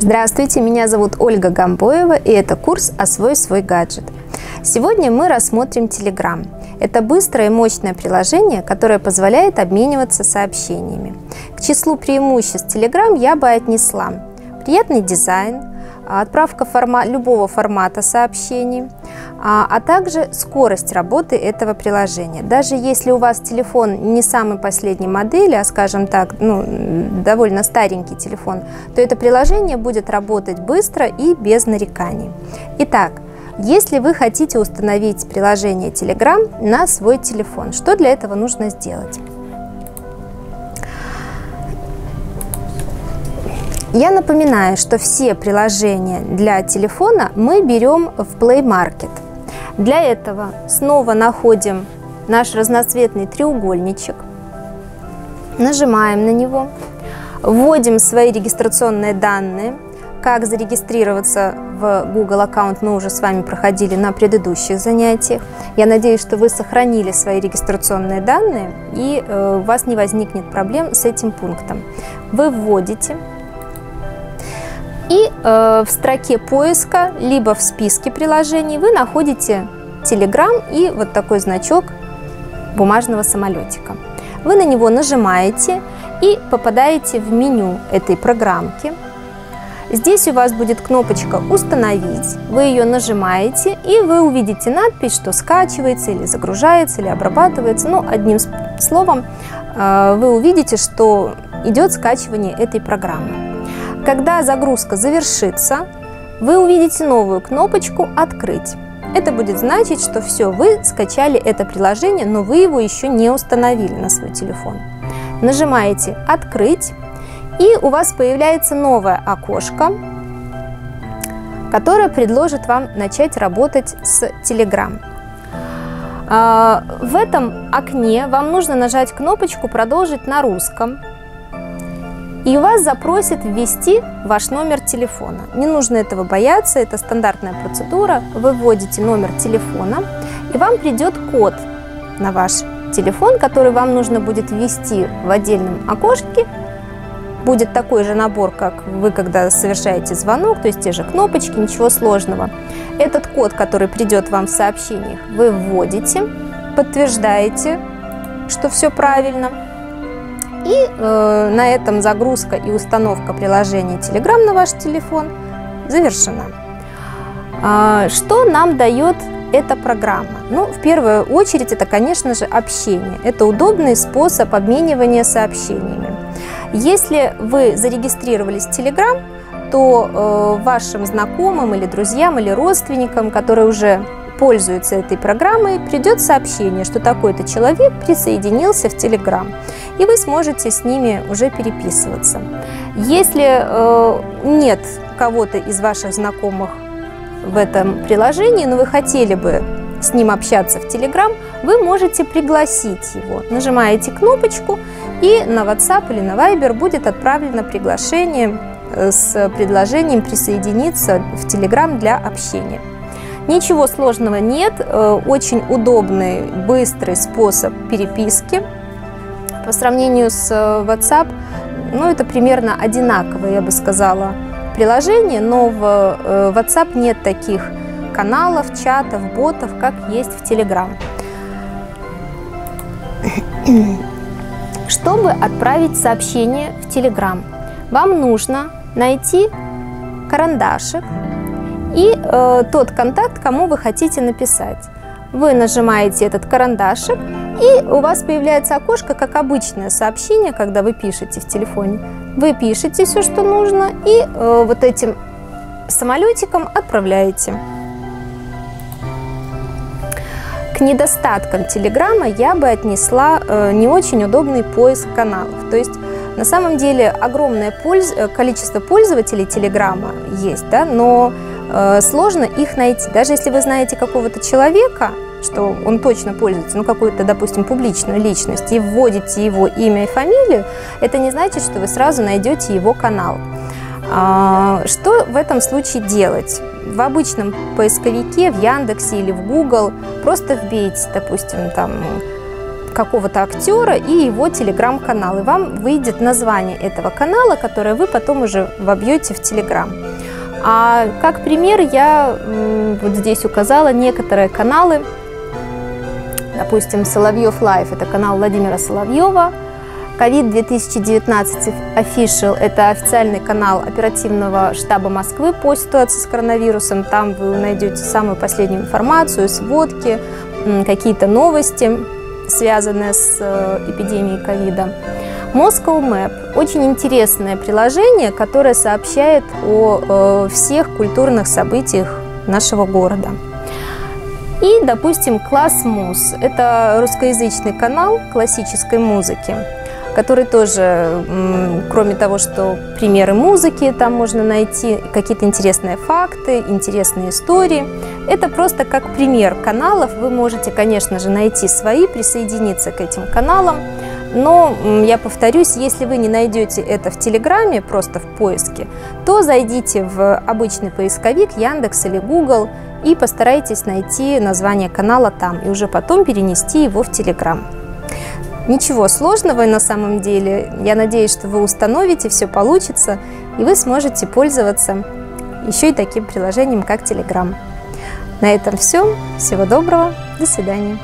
Здравствуйте, меня зовут Ольга Гамбоева, и это курс «Освой свой гаджет». Сегодня мы рассмотрим Telegram. Это быстрое и мощное приложение, которое позволяет обмениваться сообщениями. К числу преимуществ Telegram я бы отнесла приятный дизайн, отправка форма любого формата сообщений, а, а также скорость работы этого приложения. Даже если у вас телефон не самой последней модели, а скажем так, ну, довольно старенький телефон, то это приложение будет работать быстро и без нареканий. Итак, если вы хотите установить приложение Telegram на свой телефон, что для этого нужно сделать? Я напоминаю, что все приложения для телефона мы берем в Play Market. Для этого снова находим наш разноцветный треугольничек, нажимаем на него, вводим свои регистрационные данные. Как зарегистрироваться в Google аккаунт мы уже с вами проходили на предыдущих занятиях. Я надеюсь, что вы сохранили свои регистрационные данные и э, у вас не возникнет проблем с этим пунктом. Вы вводите и э, в строке поиска, либо в списке приложений вы находите Telegram и вот такой значок бумажного самолетика. Вы на него нажимаете и попадаете в меню этой программки. Здесь у вас будет кнопочка «Установить». Вы ее нажимаете, и вы увидите надпись, что скачивается или загружается, или обрабатывается. Ну, одним словом, э, вы увидите, что идет скачивание этой программы. Когда загрузка завершится, вы увидите новую кнопочку «Открыть». Это будет значить, что все, вы скачали это приложение, но вы его еще не установили на свой телефон. Нажимаете «Открыть», и у вас появляется новое окошко, которое предложит вам начать работать с Telegram. А, в этом окне вам нужно нажать кнопочку «Продолжить на русском», и вас запросит ввести ваш номер телефона. Не нужно этого бояться, это стандартная процедура. Вы вводите номер телефона, и вам придет код на ваш телефон, который вам нужно будет ввести в отдельном окошке. Будет такой же набор, как вы, когда совершаете звонок, то есть те же кнопочки, ничего сложного. Этот код, который придет вам в сообщениях, вы вводите, подтверждаете, что все правильно – и э, на этом загрузка и установка приложения Telegram на ваш телефон завершена. А, что нам дает эта программа? Ну, в первую очередь, это, конечно же, общение. Это удобный способ обменивания сообщениями. Если вы зарегистрировались в Telegram, то э, вашим знакомым или друзьям или родственникам, которые уже пользуются этой программой, придет сообщение, что такой-то человек присоединился в Telegram, и вы сможете с ними уже переписываться. Если э, нет кого-то из ваших знакомых в этом приложении, но вы хотели бы с ним общаться в Telegram, вы можете пригласить его. Нажимаете кнопочку, и на WhatsApp или на Viber будет отправлено приглашение э, с предложением присоединиться в Telegram для общения. Ничего сложного нет, э, очень удобный, быстрый способ переписки. По сравнению с э, WhatsApp, ну, это примерно одинаковое, я бы сказала, приложение, но в э, WhatsApp нет таких каналов, чатов, ботов, как есть в Telegram. Чтобы отправить сообщение в Telegram, вам нужно найти карандашик, и э, тот контакт, кому вы хотите написать. Вы нажимаете этот карандашик, и у вас появляется окошко, как обычное сообщение, когда вы пишете в телефоне. Вы пишете все, что нужно, и э, вот этим самолетиком отправляете. К недостаткам Телеграма я бы отнесла э, не очень удобный поиск каналов. То есть на самом деле огромное польз... Э, количество пользователей Телеграма есть, да, но сложно их найти. Даже если вы знаете какого-то человека, что он точно пользуется, ну, какую-то, допустим, публичную личность, и вводите его имя и фамилию, это не значит, что вы сразу найдете его канал. А, что в этом случае делать? В обычном поисковике, в Яндексе или в Google просто вбейте, допустим, там какого-то актера и его телеграм-канал. И вам выйдет название этого канала, которое вы потом уже вобьете в телеграм. А как пример я вот здесь указала некоторые каналы. Допустим, Соловьев Лайф – это канал Владимира Соловьева. COVID 2019 Official – это официальный канал оперативного штаба Москвы по ситуации с коронавирусом. Там вы найдете самую последнюю информацию, сводки, какие-то новости, связанные с э, эпидемией ковида. Moscow Map – очень интересное приложение, которое сообщает о э, всех культурных событиях нашего города. И, допустим, Класс Муз – это русскоязычный канал классической музыки, который тоже, кроме того, что примеры музыки там можно найти, какие-то интересные факты, интересные истории, это просто как пример каналов. Вы можете, конечно же, найти свои, присоединиться к этим каналам, но я повторюсь, если вы не найдете это в Телеграме, просто в поиске, то зайдите в обычный поисковик Яндекс или Google и постарайтесь найти название канала там и уже потом перенести его в Телеграм. Ничего сложного на самом деле. Я надеюсь, что вы установите, все получится, и вы сможете пользоваться еще и таким приложением, как Telegram. На этом все. Всего доброго. До свидания.